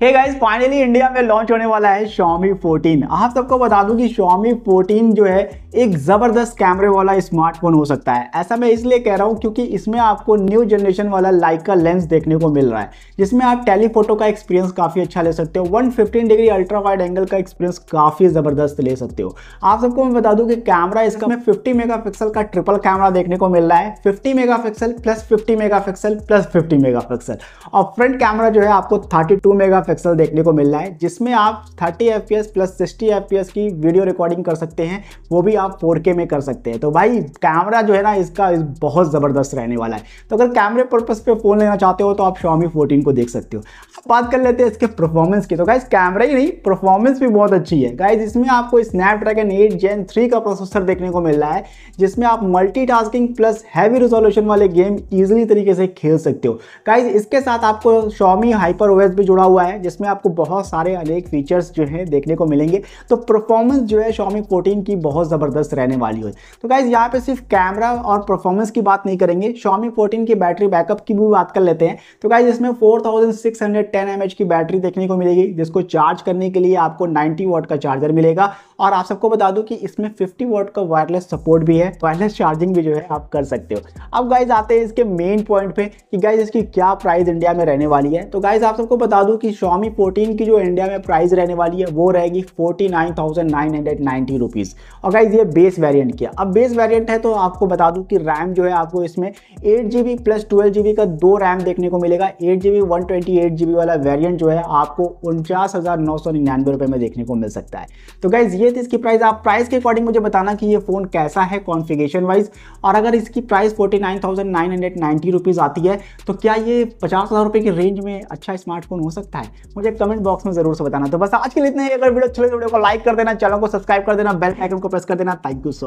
हे guys finally India में launch होने वाला है Xiaomi 14 आप सबको बता दूँ कि Xiaomi 14 जो है, एक ज़बरदस्त कैमरे वाला स्मार्टफ़ोन हो सकता है। ऐसा मैं इसलिए कह रहा हूँ क्योंकि इसमें आपको न्यू जनरेशन वाला लाइक का लेंस देखने को मिल रहा है, जिसमें आप टेलीफोटो का एक्सपीरियंस काफ़ी अच्छा ले सकते हो 115 डिग्री अल्ट्रा वाइड एंगल का एक्सपीरियंस काफ़ी ज़बरदस्त ले सकते हो। आप सबको मैं बता दूँ कि कैमरा इसका में फिफ्टी मेगा का ट्रिपल कैमरा देखने को मिल रहा है fifty mega plus fifty mega plus fifty mega और फ्रंट कैमरा जो है, आपको थर्टी टू पिक्सल देखने को मिल रहा है, जिसमें आप 30 एफ़ प्लस 60 एफ़ की वीडियो रिकॉर्डिंग कर सकते हैं, वो भी आप 4K में कर सकते हैं। तो भाई कैमरा जो है ना, इसका इस बहुत ज़बरदस्त रहने वाला है। तो अगर कैमरे पर्पज़ पे फ़ोन लेना चाहते हो तो आप Xiaomi 14 को देख सकते हो। अब बात कर लेते हैं इसके परफॉर्मेंस की। तो गाइज़ कैमरा ही नहीं परफॉर्मेंस भी बहुत अच्छी है। गाइज़ इसमें आपको स्नैपड्रैगन एट जेन थ्री का प्रोसेसर देखने को मिल रहा है, जिसमें आप मल्टीटास्किंग प्लस हैवी रिजोल्यूशन वाले गेम ईजिली तरीके से खेल सकते हो। गाइज़ इसके साथ आपको शॉमी हाइपर ओएस भी जुड़ा हुआ है। जिसमें आपको बहुत सारे अनेक फीचर्स जो है देखने को मिलेंगे। तो परफॉर्मेंस जो है Xiaomi 14 की बहुत ज़बरदस्त रहने वाली है। तो गाइज़ यहाँ पे सिर्फ़ कैमरा और परफॉर्मेंस की बात नहीं करेंगे। Xiaomi 14 की बैटरी बैकअप की भी बात कर लेते हैं। तो गाइज़ इसमें फोर थाउज़ेंड की बैटरी देखने को मिलेगी, जिसको चार्ज करने के लिए आपको 90 वॉट का चार्जर मिलेगा। और आप सबको बता दूँ कि इसमें 50 वॉट का वायरलेस सपोर्ट भी है वायरलेस चार्जिंग भी जो है आप कर सकते हो। अब गाइज़ आते हैं इसके मेन पॉइंट पे कि गाइज़ इसकी क्या प्राइस इंडिया में रहने वाली है। तो गाइज़ आप सबको बता दूँ कि Xiaomi 14 की जो इंडिया में प्राइस रहने वाली है, वो रहेगी forty nine thousand nine hundred ninety rupees और गाइज़ ये बेस वेरियंट किया अब बेस वेरियंट है तो आपको बता दूँ कि रैम जो है आपको इसमें eight G B plus twelve का दो रैम देखने को मिलेगा. Eight G B one twenty eight G B वाला वेरियंट जो है आपको उनचास हज़ार नौ सौ निन्यानवे रुपये में देखने को मिल सकता है. तो गाइज़ ये थी इसकी प्राइस आप प्राइस के अकॉर्डिंग मुझे बताना कि ये फ़ोन कैसा है कॉन्फिगेशन वाइज और अगर इसकी price forty nine thousand nine hundred ninety rupees आती है तो क्या ये पचास हज़ार रुपये की रेंज में अच्छा स्मार्टफ़ोन हो सकता है? मुझे कमेंट बॉक्स में ज़रूर से बताना। तो बस आज के लिए इतने अगर वीडियो अच्छे लगे वीडियो को लाइक कर देना, चैनल को सब्सक्राइब कर देना बेल आइकन को प्रेस कर देना। Thank you so